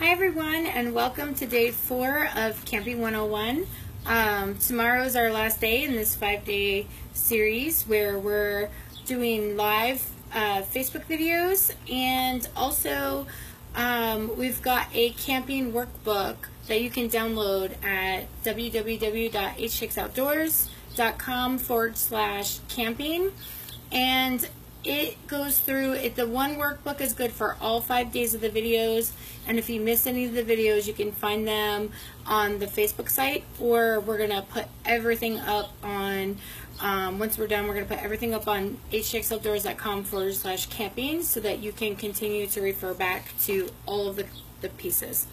Hi everyone and welcome to day four of Camping 101. Um, tomorrow is our last day in this five day series where we're doing live uh, Facebook videos and also um, we've got a camping workbook that you can download at www.h6outdoors.com forward slash camping and it goes through it the one workbook is good for all five days of the videos and if you miss any of the videos you can find them on the facebook site or we're gonna put everything up on um, once we're done we're gonna put everything up on h6outdoors.com forward slash camping so that you can continue to refer back to all of the, the pieces.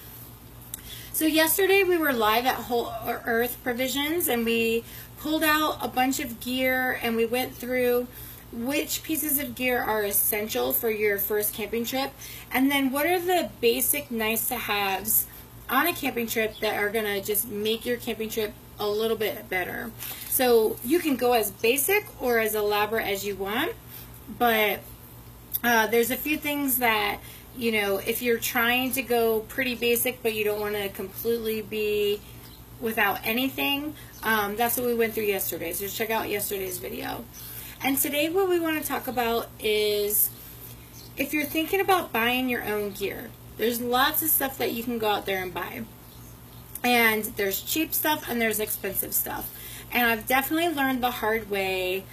So yesterday we were live at Whole Earth Provisions and we pulled out a bunch of gear and we went through which pieces of gear are essential for your first camping trip, and then what are the basic nice to haves on a camping trip that are going to just make your camping trip a little bit better. So you can go as basic or as elaborate as you want, but uh, there's a few things that, you know, if you're trying to go pretty basic but you don't want to completely be without anything, um, that's what we went through yesterday. So check out yesterday's video. And today what we want to talk about is if you're thinking about buying your own gear, there's lots of stuff that you can go out there and buy. And there's cheap stuff and there's expensive stuff. And I've definitely learned the hard way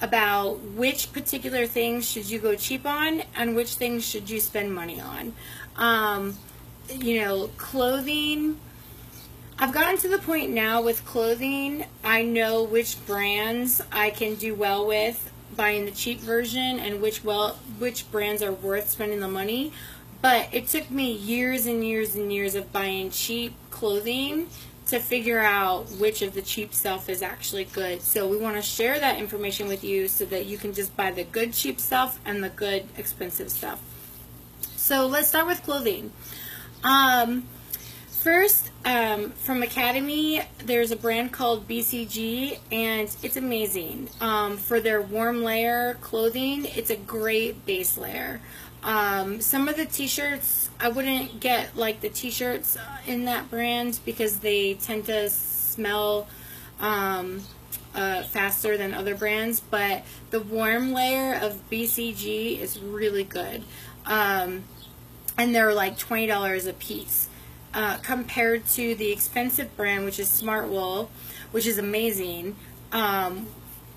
about which particular things should you go cheap on and which things should you spend money on. Um, you know, clothing, I've gotten to the point now with clothing, I know which brands I can do well with buying the cheap version and which well which brands are worth spending the money. But it took me years and years and years of buying cheap clothing to figure out which of the cheap stuff is actually good. So we want to share that information with you so that you can just buy the good cheap stuff and the good expensive stuff. So let's start with clothing. Um, First, um, from Academy, there's a brand called BCG, and it's amazing. Um, for their warm layer clothing, it's a great base layer. Um, some of the t-shirts, I wouldn't get like the t-shirts in that brand because they tend to smell um, uh, faster than other brands, but the warm layer of BCG is really good. Um, and they're like $20 a piece uh, compared to the expensive brand, which is Smartwool, which is amazing. Um,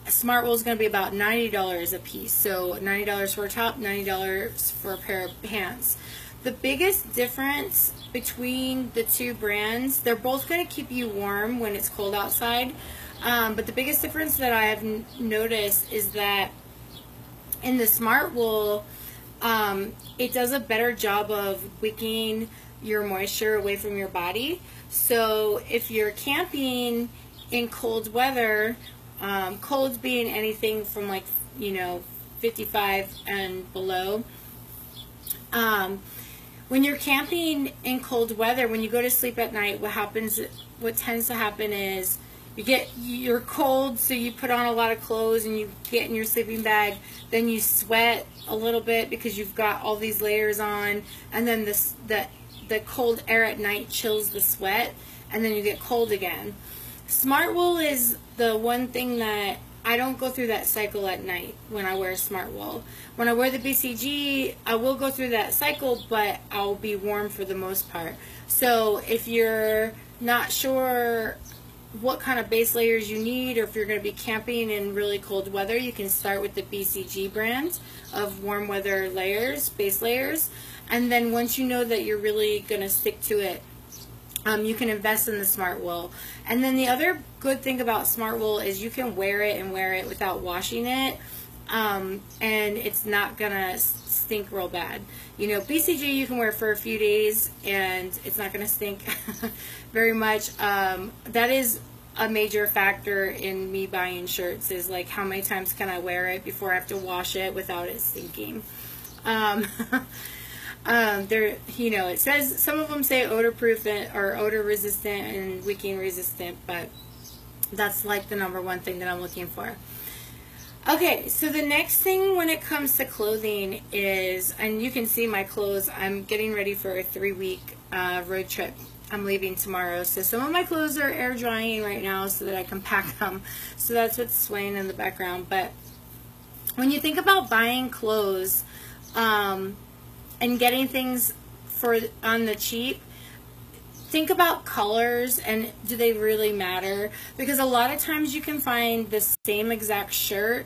Smartwool is going to be about $90 a piece. So $90 for a top, $90 for a pair of pants. The biggest difference between the two brands, they're both going to keep you warm when it's cold outside. Um, but the biggest difference that I have noticed is that in the Smartwool, um, it does a better job of wicking your moisture away from your body. So if you're camping in cold weather, um, cold being anything from like, you know, 55 and below, um, when you're camping in cold weather, when you go to sleep at night, what happens, what tends to happen is you get, you're cold, so you put on a lot of clothes and you get in your sleeping bag, then you sweat a little bit because you've got all these layers on, and then this, the the cold air at night chills the sweat and then you get cold again. Smartwool is the one thing that I don't go through that cycle at night when I wear Smartwool. When I wear the BCG, I will go through that cycle, but I'll be warm for the most part. So if you're not sure what kind of base layers you need or if you're going to be camping in really cold weather, you can start with the BCG brand of warm weather layers, base layers. And then once you know that you're really going to stick to it, um, you can invest in the Smartwool. And then the other good thing about Smartwool is you can wear it and wear it without washing it. Um, and it's not going to stink real bad. You know, BCG you can wear for a few days and it's not going to stink very much. Um, that is a major factor in me buying shirts is like how many times can I wear it before I have to wash it without it stinking. Um, Um, there, you know, it says some of them say odor proof or odor resistant and wicking resistant, but that's like the number one thing that I'm looking for. Okay, so the next thing when it comes to clothing is, and you can see my clothes, I'm getting ready for a three week uh, road trip. I'm leaving tomorrow. So some of my clothes are air drying right now so that I can pack them. So that's what's swaying in the background. But when you think about buying clothes um, and getting things for on the cheap, think about colors and do they really matter? Because a lot of times you can find the same exact shirt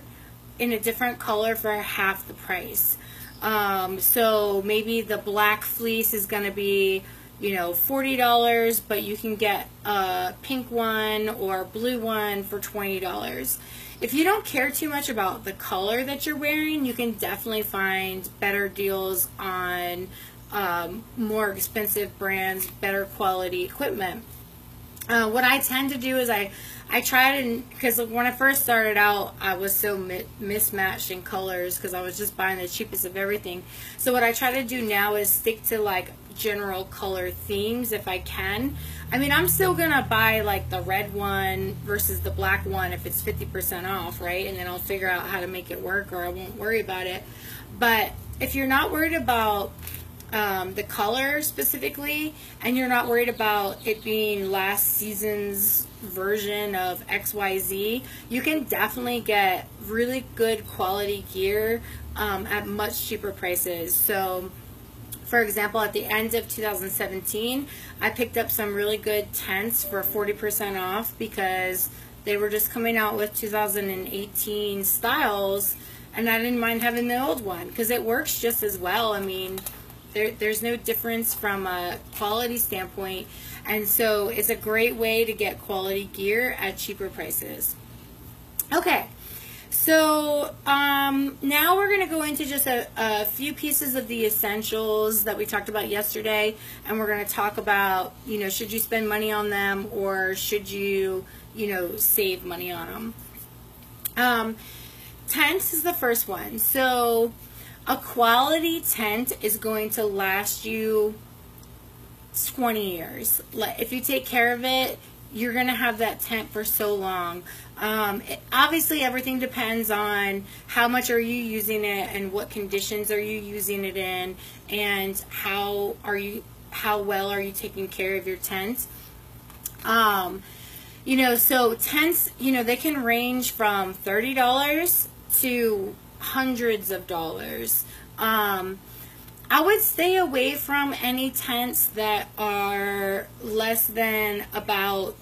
in a different color for half the price. Um, so maybe the black fleece is going to be, you know, $40, but you can get a pink one or blue one for $20. If you don't care too much about the color that you're wearing, you can definitely find better deals on um, more expensive brands, better quality equipment. Uh, what I tend to do is I, I try to, because when I first started out, I was so mi mismatched in colors because I was just buying the cheapest of everything. So what I try to do now is stick to like general color themes if I can. I mean, I'm still to buy like the red one versus the black one if it's 50% off, right? And then I'll figure out how to make it work or I won't worry about it. But if you're not worried about um, the color specifically, and you're not worried about it being last season's version of XYZ, you can definitely get really good quality gear um, at much cheaper prices. So, for example, at the end of 2017, I picked up some really good tents for 40% off because they were just coming out with 2018 styles and I didn't mind having the old one because it works just as well. I mean, there, there's no difference from a quality standpoint. And so it's a great way to get quality gear at cheaper prices. Okay, so um, now we're going to go into just a, a, few pieces of the essentials that we talked about yesterday. And we're going to talk about, you know, should you spend money on them or should you, you know, save money on them. Um, tents is the first one. So a quality tent is going to last you 20 years. If you take care of it, you're going to have that tent for so long. Um, it, obviously, everything depends on how much are you using it and what conditions are you using it in, and how are you how well are you taking care of your tent. Um, you know, so tents, you know, they can range from thirty dollars to hundreds of dollars. Um, I would stay away from any tents that are less than about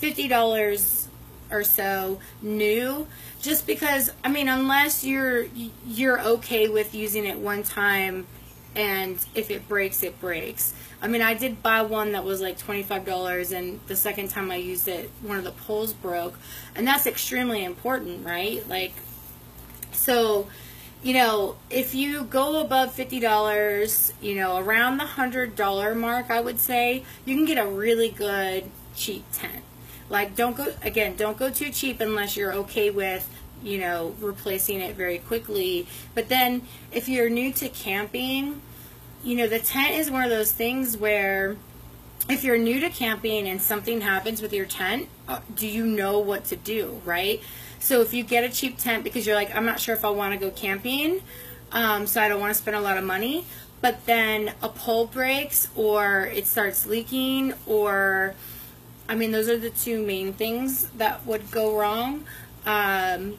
$50 or so new just because I mean unless you're you're okay with using it one time and if it breaks it breaks. I mean I did buy one that was like $25 and the second time I used it one of the poles broke and that's extremely important, right? Like so, you know, if you go above $50, you know, around the $100 mark, I would say, you can get a really good cheap tent. Like, don't go, again, don't go too cheap unless you're okay with, you know, replacing it very quickly. But then, if you're new to camping, you know, the tent is one of those things where if you're new to camping and something happens with your tent, uh, do you know what to do, right? So if you get a cheap tent because you're like, I'm not sure if I want to go camping, um, so I don't want to spend a lot of money, but then a pole breaks or it starts leaking or, I mean, those are the two main things that would go wrong. Um,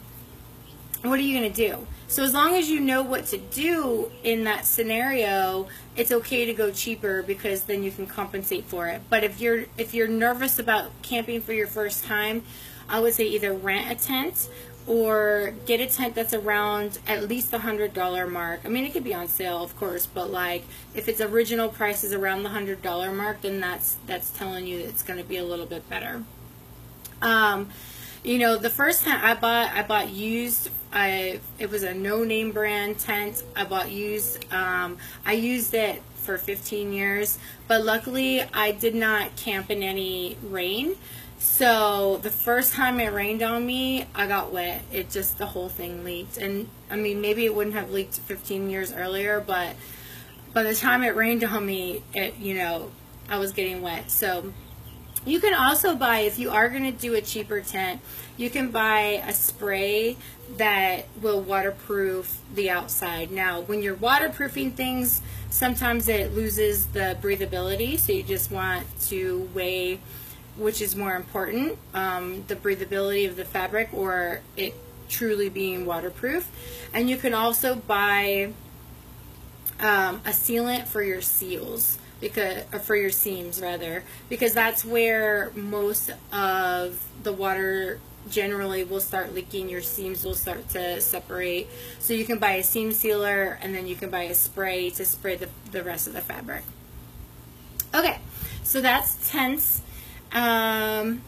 what are you going to do? So as long as you know what to do in that scenario, it's okay to go cheaper because then you can compensate for it. But if you're if you're nervous about camping for your first time, I would say either rent a tent or get a tent that's around at least the hundred dollar mark. I mean, it could be on sale, of course, but like if its original price is around the hundred dollar mark, then that's that's telling you it's going to be a little bit better. Um, you know, the first tent I bought, I bought used. I it was a no name brand tent. I bought used. Um, I used it for 15 years, but luckily I did not camp in any rain. So the first time it rained on me, I got wet. It just, the whole thing leaked. And I mean, maybe it wouldn't have leaked 15 years earlier, but by the time it rained on me, it, you know, I was getting wet. So You can also buy, if you are going to do a cheaper tent, you can buy a spray that will waterproof the outside. Now, when you're waterproofing things, sometimes it loses the breathability, so you just want to weigh which is more important, um, the breathability of the fabric or it truly being waterproof. And you can also buy um, a sealant for your seals because or for your seams rather because that's where most of the water generally will start leaking. Your seams will start to separate. So you can buy a seam sealer and then you can buy a spray to spray the, the rest of the fabric. Okay so that's tents um,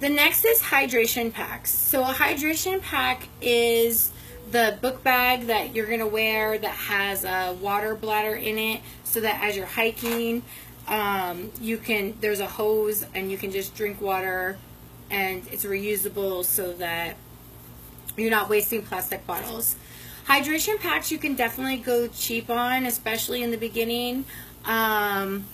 the next is hydration packs. So a hydration pack is the book bag that you're going to wear that has a water bladder in it so that as you're hiking um, you can there's a hose and you can just drink water and it's reusable so that you're not wasting plastic bottles. Hydration packs you can definitely go cheap on especially in the beginning. Um,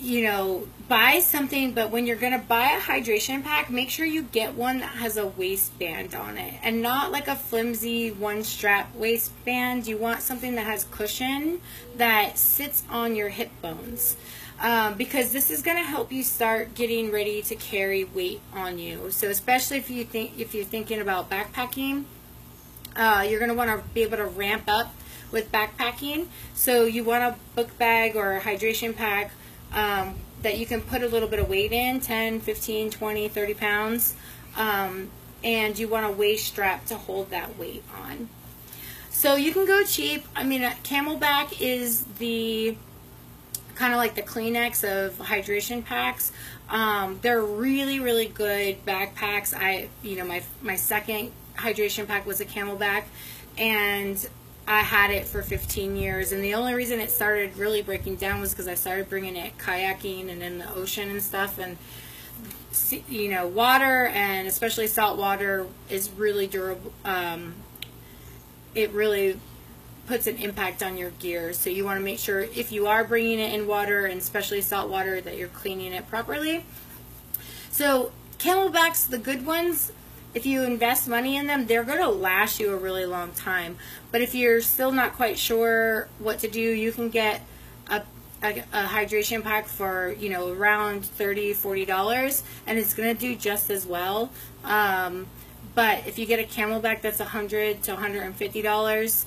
you know, buy something, but when you're going to buy a hydration pack, make sure you get one that has a waistband on it and not like a flimsy one strap waistband. You want something that has cushion that sits on your hip bones. Um, because this is going to help you start getting ready to carry weight on you. So especially if you think if you're thinking about backpacking, uh, you're going to want to be able to ramp up with backpacking. So you want a book bag or a hydration pack um, that you can put a little bit of weight in 10 15 20 30 pounds um, and you want a waist strap to hold that weight on. So you can go cheap. I mean CamelBak is the kind of like the Kleenex of hydration packs. Um, they're really really good backpacks. I you know my my second hydration pack was a CamelBak and I had it for 15 years, and the only reason it started really breaking down was because I started bringing it kayaking and in the ocean and stuff, and you know, water and especially salt water is really durable. Um, it really puts an impact on your gear, so you want to make sure if you are bringing it in water and especially salt water that you're cleaning it properly. So CamelBaks, the good ones, if you invest money in them, they're going to last you a really long time. But if you're still not quite sure what to do, you can get a, a, a hydration pack for, you know, around $30, $40, and it's going to do just as well. Um, but if you get a CamelBak that's 100 to $150,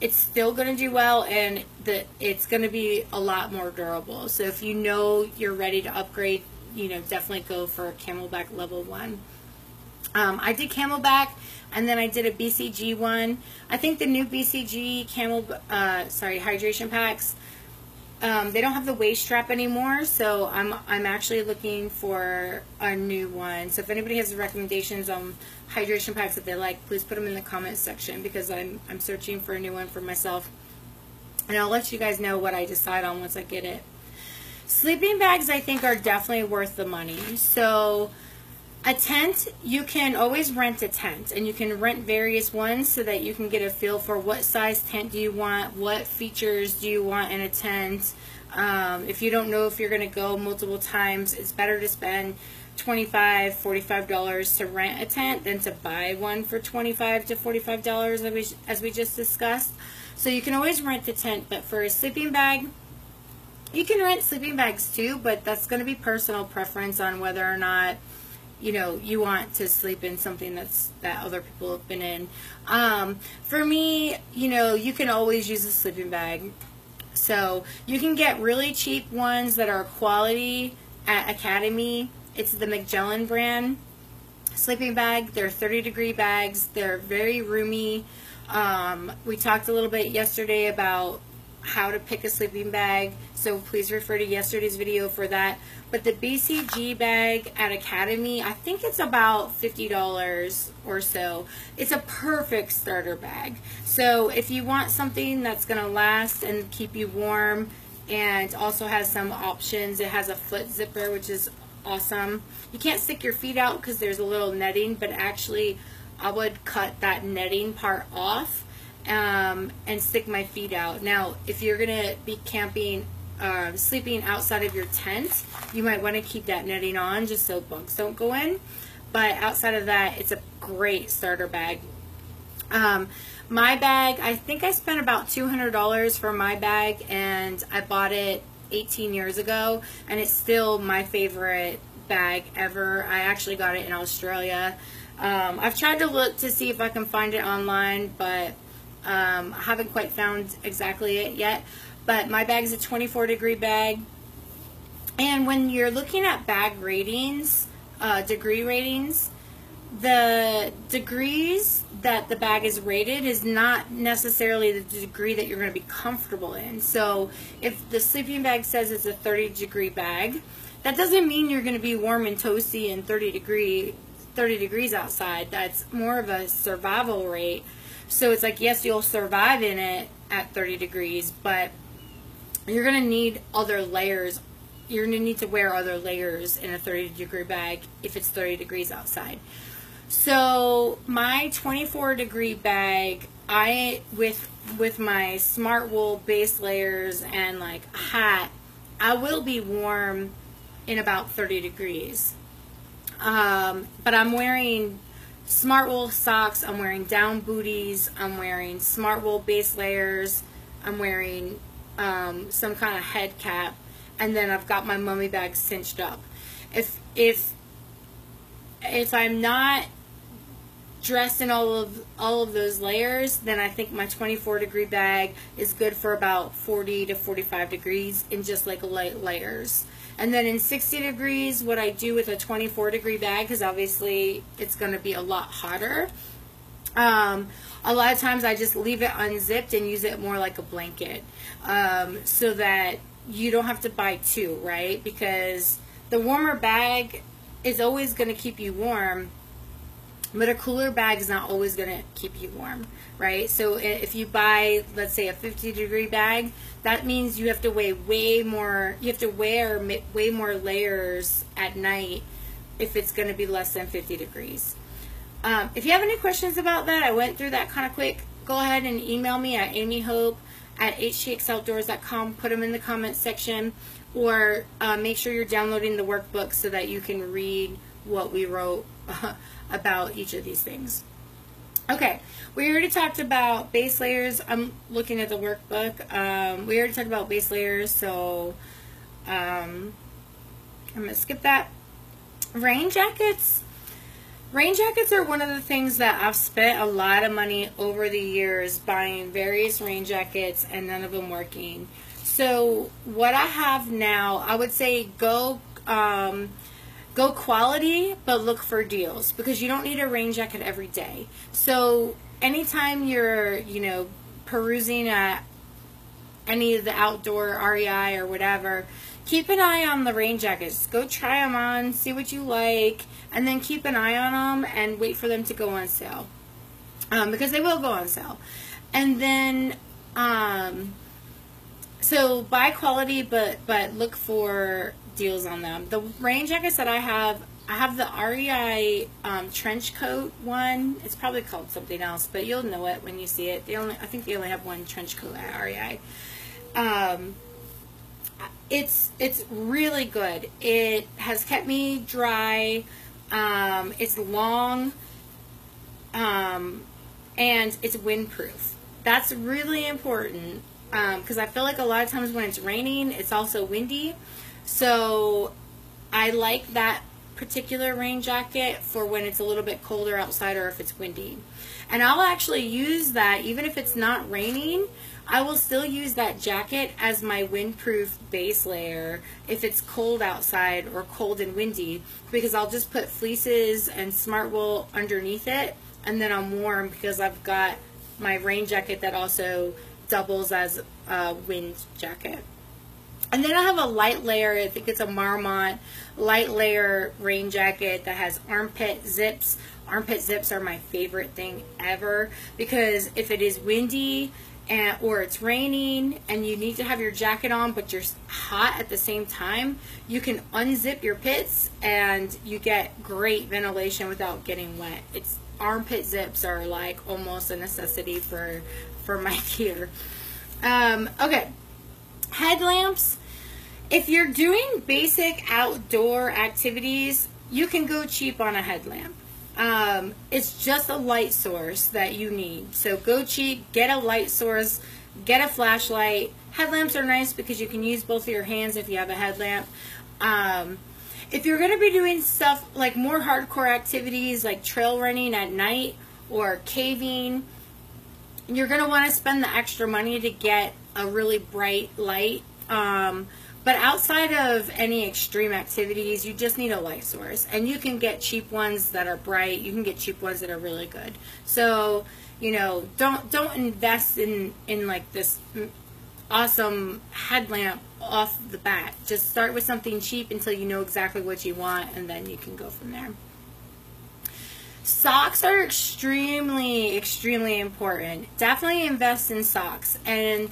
it's still going to do well and the, it's going to be a lot more durable. So if you know you're ready to upgrade, you know, definitely go for a CamelBak level one. Um, I did CamelBak and then I did a BCG one. I think the new BCG camel, uh, sorry, hydration packs, um, they don't have the waist strap anymore, so I'm, I'm actually looking for a new one. So if anybody has recommendations on hydration packs that they like, please put them in the comments section because I'm, I'm searching for a new one for myself. And I'll let you guys know what I decide on once I get it. Sleeping bags, I think, are definitely worth the money. So a tent, you can always rent a tent and you can rent various ones so that you can get a feel for what size tent do you want, what features do you want in a tent. Um, if you don't know if you're going to go multiple times, it's better to spend $25, $45 to rent a tent than to buy one for 25 to $45 as we, as we just discussed. So you can always rent the tent, but for a sleeping bag, you can rent sleeping bags too, but that's going to be personal preference on whether or not you know you want to sleep in something that's that other people have been in. Um, for me you know you can always use a sleeping bag. So you can get really cheap ones that are quality at academy. It's the Magellan brand sleeping bag. They're 30 degree bags. They're very roomy. Um, we talked a little bit yesterday about how to pick a sleeping bag so please refer to yesterday's video for that but the BCG bag at Academy, I think it's about $50 or so. It's a perfect starter bag. So if you want something that's going to last and keep you warm and also has some options, it has a foot zipper, which is awesome. You can't stick your feet out because there's a little netting, but actually I would cut that netting part off um, and stick my feet out. Now, if you're going to be camping uh, sleeping outside of your tent, you might want to keep that netting on just so bugs don't go in. But outside of that, it's a great starter bag. Um, my bag, I think I spent about $200 for my bag and I bought it 18 years ago and it's still my favorite bag ever. I actually got it in Australia. Um, I've tried to look to see if I can find it online, but um, I haven't quite found exactly it yet. But my bag is a 24 degree bag. And when you're looking at bag ratings, uh, degree ratings, the degrees that the bag is rated is not necessarily the degree that you're going to be comfortable in. So if the sleeping bag says it's a 30 degree bag, that doesn't mean you're going to be warm and toasty and 30 degree 30 degrees outside. That's more of a survival rate. So it's like yes, you'll survive in it at 30 degrees, but you're going to need other layers. You're going to need to wear other layers in a 30 degree bag if it's 30 degrees outside. So my 24 degree bag, I with with my Smartwool base layers and like hat, I will be warm in about 30 degrees. Um, but I'm wearing Smartwool socks, I'm wearing down booties, I'm wearing Smartwool base layers, I'm wearing um, some kind of head cap, and then I've got my mummy bag cinched up. If if if I'm not dressed in all of all of those layers, then I think my 24 degree bag is good for about 40 to 45 degrees in just like light layers. And then in 60 degrees, what I do with a 24 degree bag, because obviously it's going to be a lot hotter. Um, a lot of times I just leave it unzipped and use it more like a blanket um, so that you don't have to buy two, right? Because the warmer bag is always going to keep you warm, but a cooler bag is not always going to keep you warm, right? So if you buy, let's say, a 50 degree bag, that means you have to weigh way more, you have to wear way more layers at night if it's going to be less than 50 degrees. Um, if you have any questions about that, I went through that kind of quick. Go ahead and email me at amyhope at htxoutdoors.com. Put them in the comments section or uh, make sure you're downloading the workbook so that you can read what we wrote about each of these things. Okay, we already talked about base layers. I'm looking at the workbook. Um, we already talked about base layers, so um, I'm going to skip that. Rain jackets. Rain jackets are one of the things that I've spent a lot of money over the years buying various rain jackets and none of them working. So what I have now, I would say go um, go quality, but look for deals because you don't need a rain jacket every day. So anytime you're, you know, perusing at any of the outdoor REI or whatever, keep an eye on the rain jackets. Go try them on, see what you like, and then keep an eye on them and wait for them to go on sale um, because they will go on sale. And then um, so buy quality, but but look for deals on them. The rain jackets that I have, I have the REI um, trench coat one. It's probably called something else, but you'll know it when you see it. They only, I think they only have one trench coat at REI. Um, it's it's really good. It has kept me dry. Um, it's long, um, and it's windproof. That's really important because um, I feel like a lot of times when it's raining, it's also windy. So I like that particular rain jacket for when it's a little bit colder outside or if it's windy. And I'll actually use that even if it's not raining. I will still use that jacket as my windproof base layer if it's cold outside or cold and windy because I'll just put fleeces and Smartwool underneath it and then I'm warm because I've got my rain jacket that also doubles as a wind jacket. And then I have a light layer, I think it's a Marmot light layer rain jacket that has armpit zips. Armpit zips are my favorite thing ever because if it is windy and, or it's raining and you need to have your jacket on but you're hot at the same time, you can unzip your pits and you get great ventilation without getting wet. It's armpit zips are like almost a necessity for for my gear. Um, okay, headlamps. if you're doing basic outdoor activities, you can go cheap on a headlamp. Um, it's just a light source that you need. So go cheap, get a light source, get a flashlight. Headlamps are nice because you can use both of your hands if you have a headlamp. Um, if you're going to be doing stuff like more hardcore activities like trail running at night or caving, you're going to want to spend the extra money to get a really bright light. Um, but outside of any extreme activities, you just need a light source. And you can get cheap ones that are bright. You can get cheap ones that are really good. So, you know, don't don't invest in in like this awesome headlamp off the bat. Just start with something cheap until you know exactly what you want and then you can go from there. Socks are extremely extremely important. Definitely invest in socks and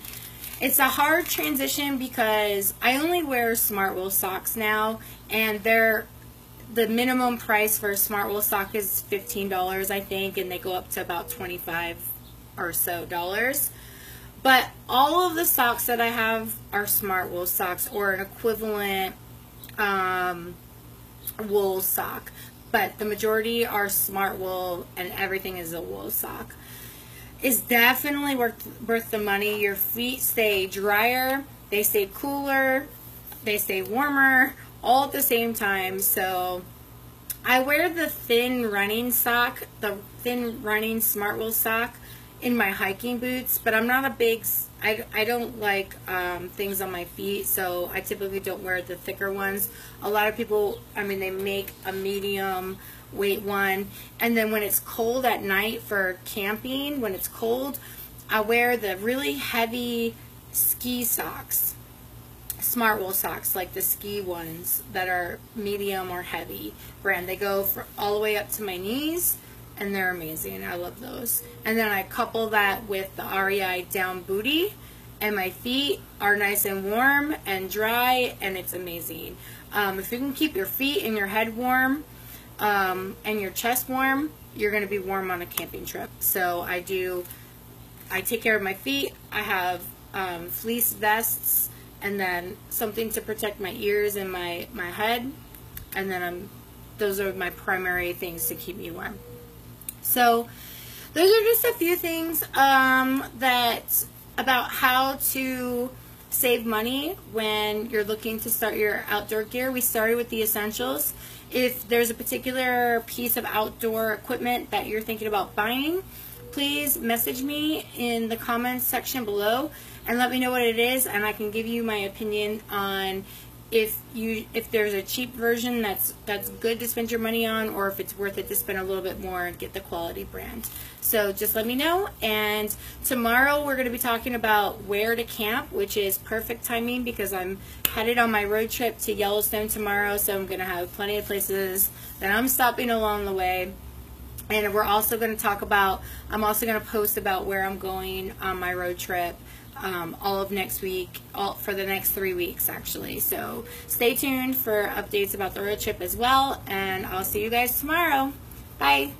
it's a hard transition because I only wear Smartwool socks now, and they're the minimum price for a Smartwool sock is $15, I think, and they go up to about 25 or so dollars. But all of the socks that I have are Smartwool socks or an equivalent um, wool sock. But the majority are Smartwool and everything is a wool sock It's definitely worth worth the money. Your feet stay drier, they stay cooler, they stay warmer, all at the same time. So I wear the thin running sock, the thin running Smartwool sock in my hiking boots, but I'm not a big, I, I don't like um, things on my feet, so I typically don't wear the thicker ones. A lot of people, I mean, they make a medium weight one. And then when it's cold at night for camping, when it's cold, I wear the really heavy ski socks, Smartwool socks, like the ski ones that are medium or heavy brand. They go for all the way up to my knees and they're amazing. I love those. And then I couple that with the REI down booty and my feet are nice and warm and dry and it's amazing. Um, if you can keep your feet and your head warm, um, and your chest warm, you're going to be warm on a camping trip. So I do, I take care of my feet. I have um, fleece vests and then something to protect my ears and my, my head. And then I'm, those are my primary things to keep me warm. So those are just a few things um, that about how to save money when you're looking to start your outdoor gear. We started with the essentials. If there's a particular piece of outdoor equipment that you're thinking about buying, please message me in the comments section below and let me know what it is and I can give you my opinion on if you if there's a cheap version that's that's good to spend your money on or if it's worth it to spend a little bit more and get the quality brand. So just let me know. And tomorrow we're going to be talking about where to camp which is perfect timing because I'm headed on my road trip to Yellowstone tomorrow so I'm going to have plenty of places that I'm stopping along the way. And we're also going to talk about I'm also going to post about where I'm going on my road trip um, all of next week, all for the next three weeks actually. So stay tuned for updates about the road trip as well, and I'll see you guys tomorrow. Bye.